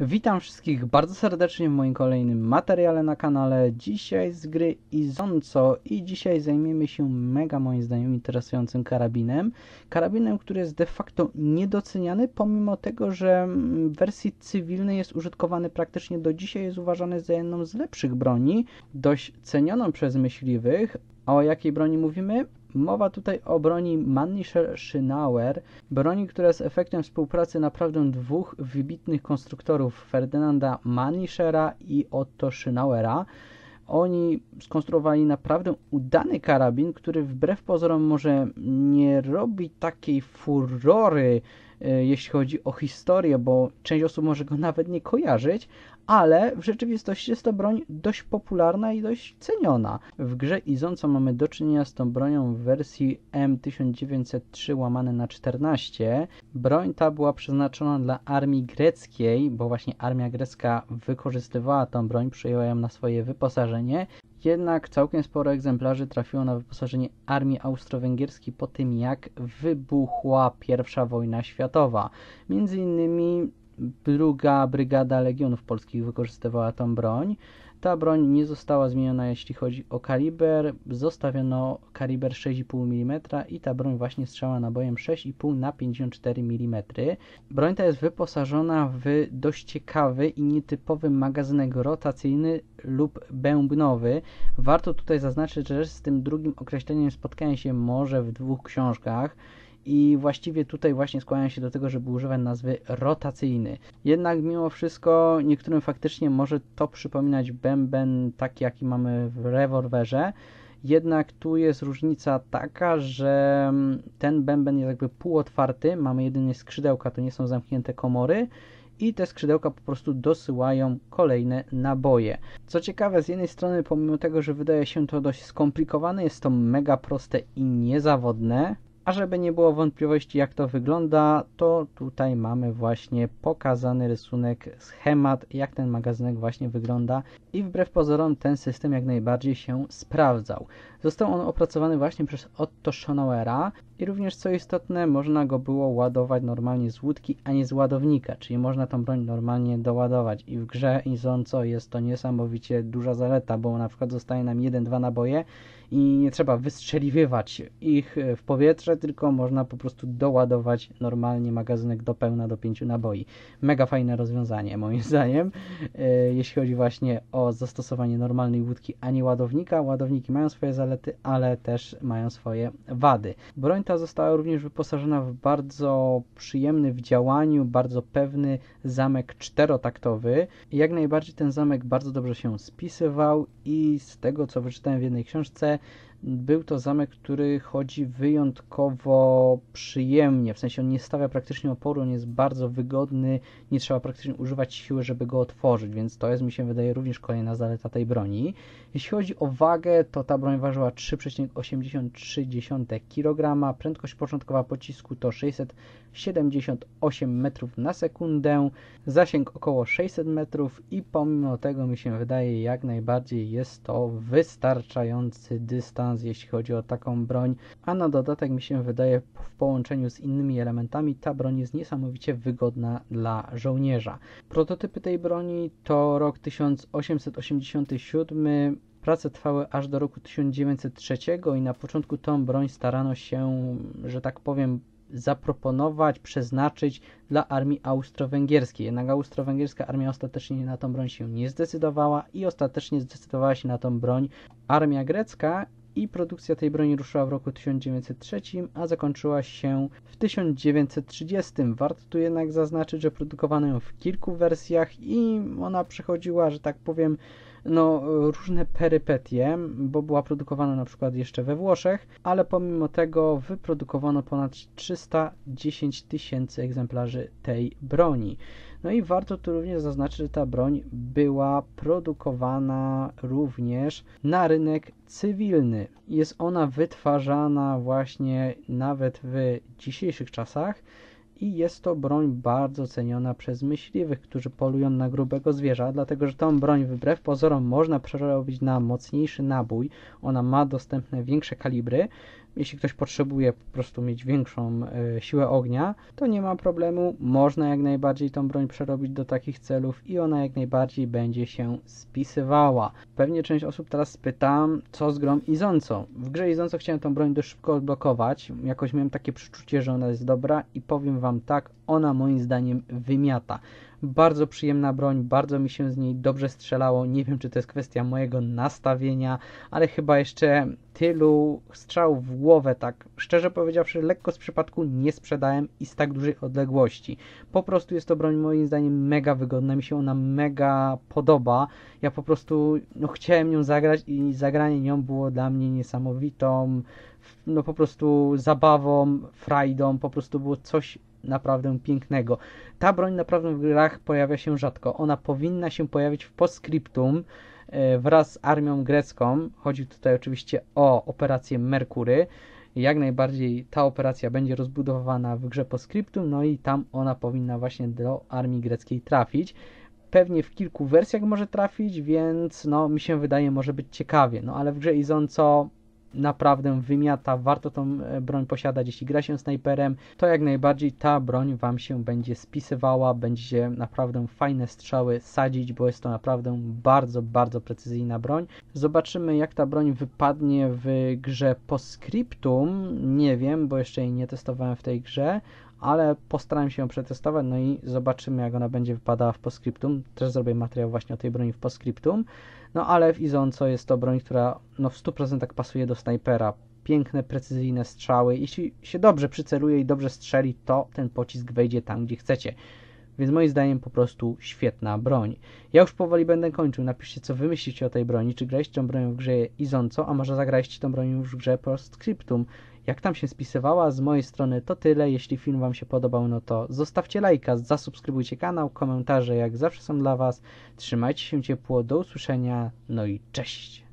Witam wszystkich bardzo serdecznie w moim kolejnym materiale na kanale. Dzisiaj z gry Izonco i dzisiaj zajmiemy się mega moim zdaniem interesującym karabinem. Karabinem, który jest de facto niedoceniany, pomimo tego, że w wersji cywilnej jest użytkowany praktycznie do dzisiaj, jest uważany za jedną z lepszych broni, dość cenioną przez myśliwych. A o jakiej broni mówimy? Mowa tutaj o broni Mannischer Schynauer, broni, która jest efektem współpracy naprawdę dwóch wybitnych konstruktorów, Ferdynanda Mannischera i Otto Schynauera. Oni skonstruowali naprawdę udany karabin, który wbrew pozorom może nie robi takiej furory, jeśli chodzi o historię, bo część osób może go nawet nie kojarzyć, ale w rzeczywistości jest to broń dość popularna i dość ceniona. W grze Izonco mamy do czynienia z tą bronią w wersji M1903 łamane na 14. Broń ta była przeznaczona dla armii greckiej, bo właśnie armia grecka wykorzystywała tą broń, przyjęła ją na swoje wyposażenie. Jednak całkiem sporo egzemplarzy trafiło na wyposażenie armii austro-węgierskiej po tym, jak wybuchła I wojna światowa. Między innymi druga brygada Legionów Polskich wykorzystywała tą broń. Ta broń nie została zmieniona jeśli chodzi o kaliber, zostawiono kaliber 6,5 mm i ta broń właśnie strzała nabojem 6,5 na 54 mm. Broń ta jest wyposażona w dość ciekawy i nietypowy magazynek rotacyjny lub bębnowy. Warto tutaj zaznaczyć, że z tym drugim określeniem spotkałem się może w dwóch książkach i właściwie tutaj właśnie skłaniam się do tego, żeby używać nazwy rotacyjny. Jednak mimo wszystko niektórym faktycznie może to przypominać bęben taki jaki mamy w rewolwerze, jednak tu jest różnica taka, że ten bęben jest jakby półotwarty, mamy jedynie skrzydełka, to nie są zamknięte komory i te skrzydełka po prostu dosyłają kolejne naboje. Co ciekawe, z jednej strony, pomimo tego, że wydaje się to dość skomplikowane, jest to mega proste i niezawodne, a żeby nie było wątpliwości jak to wygląda, to tutaj mamy właśnie pokazany rysunek, schemat, jak ten magazynek właśnie wygląda i wbrew pozorom ten system jak najbardziej się sprawdzał. Został on opracowany właśnie przez Otto Schonauera i również co istotne, można go było ładować normalnie z łódki, a nie z ładownika, czyli można tą broń normalnie doładować i w grze Izonco jest to niesamowicie duża zaleta, bo na przykład zostaje nam 1-2 naboje i nie trzeba wystrzeliwywać ich w powietrze, tylko można po prostu doładować normalnie magazynek do pełna do 5 naboi. Mega fajne rozwiązanie moim zdaniem, e, jeśli chodzi właśnie o zastosowanie normalnej łódki, a nie ładownika. Ładowniki mają swoje zalety, ale też mają swoje wady. Broń ta została również wyposażona w bardzo przyjemny w działaniu, bardzo pewny zamek czterotaktowy. Jak najbardziej ten zamek bardzo dobrze się spisywał i z tego co wyczytałem w jednej książce, był to zamek, który chodzi wyjątkowo przyjemnie, w sensie on nie stawia praktycznie oporu, on jest bardzo wygodny, nie trzeba praktycznie używać siły, żeby go otworzyć, więc to jest mi się wydaje również kolejna zaleta tej broni. Jeśli chodzi o wagę, to ta broń ważyła 3,83 kg, prędkość początkowa pocisku to 678 metrów na sekundę, zasięg około 600 metrów i pomimo tego mi się wydaje jak najbardziej jest to wystarczający dystans jeśli chodzi o taką broń, a na dodatek mi się wydaje w połączeniu z innymi elementami ta broń jest niesamowicie wygodna dla żołnierza. Prototypy tej broni to rok 1887, Prace trwały aż do roku 1903 i na początku tą broń starano się, że tak powiem, zaproponować, przeznaczyć dla armii austro-węgierskiej. Jednak austro-węgierska armia ostatecznie na tą broń się nie zdecydowała i ostatecznie zdecydowała się na tą broń armia grecka i produkcja tej broni ruszyła w roku 1903, a zakończyła się w 1930. Warto tu jednak zaznaczyć, że produkowano ją w kilku wersjach i ona przechodziła, że tak powiem, no, różne perypetie, bo była produkowana na przykład jeszcze we Włoszech, ale pomimo tego wyprodukowano ponad 310 tysięcy egzemplarzy tej broni. No i warto tu również zaznaczyć, że ta broń była produkowana również na rynek cywilny. Jest ona wytwarzana właśnie nawet w dzisiejszych czasach i jest to broń bardzo ceniona przez myśliwych, którzy polują na grubego zwierza, dlatego że tą broń wbrew pozorom można przerobić na mocniejszy nabój. Ona ma dostępne większe kalibry, jeśli ktoś potrzebuje po prostu mieć większą e, siłę ognia, to nie ma problemu, można jak najbardziej tą broń przerobić do takich celów i ona jak najbardziej będzie się spisywała. Pewnie część osób teraz pyta, co z grą Izonco. W grze Izonco chciałem tą broń dość szybko odblokować, jakoś miałem takie przeczucie, że ona jest dobra i powiem Wam tak, ona moim zdaniem wymiata. Bardzo przyjemna broń, bardzo mi się z niej dobrze strzelało. Nie wiem, czy to jest kwestia mojego nastawienia, ale chyba jeszcze tylu strzałów w głowę, tak szczerze powiedziawszy, lekko z przypadku nie sprzedałem i z tak dużej odległości. Po prostu jest to broń moim zdaniem mega wygodna, mi się ona mega podoba. Ja po prostu no, chciałem nią zagrać i zagranie nią było dla mnie niesamowitą, no po prostu zabawą, frajdą, po prostu było coś naprawdę pięknego. Ta broń naprawdę w grach pojawia się rzadko. Ona powinna się pojawić w postscriptum e, wraz z armią grecką. Chodzi tutaj oczywiście o operację Merkury. Jak najbardziej ta operacja będzie rozbudowana w grze postscriptum, no i tam ona powinna właśnie do armii greckiej trafić pewnie w kilku wersjach może trafić, więc no mi się wydaje może być ciekawie. No ale w grze Izonco naprawdę wymiata, warto tą e, broń posiadać, jeśli gra się snajperem, to jak najbardziej ta broń Wam się będzie spisywała, będzie naprawdę fajne strzały sadzić, bo jest to naprawdę bardzo, bardzo precyzyjna broń. Zobaczymy jak ta broń wypadnie w grze Postscriptum, nie wiem, bo jeszcze jej nie testowałem w tej grze, ale postaram się ją przetestować, no i zobaczymy jak ona będzie wypadała w postscriptum. Też zrobię materiał właśnie o tej broni w postscriptum. No ale w Izonco jest to broń, która no, w 100% pasuje do snajpera. Piękne, precyzyjne strzały. Jeśli się dobrze przyceluje i dobrze strzeli, to ten pocisk wejdzie tam, gdzie chcecie. Więc moim zdaniem po prostu świetna broń. Ja już powoli będę kończył. Napiszcie, co wy myślicie o tej broni. Czy graliście tą bronią w grze Izonco, a może zagraliście tą bronią już w grze Postscriptum. Jak tam się spisywała, z mojej strony to tyle. Jeśli film Wam się podobał, no to zostawcie lajka, zasubskrybujcie kanał, komentarze jak zawsze są dla Was. Trzymajcie się ciepło, do usłyszenia, no i cześć!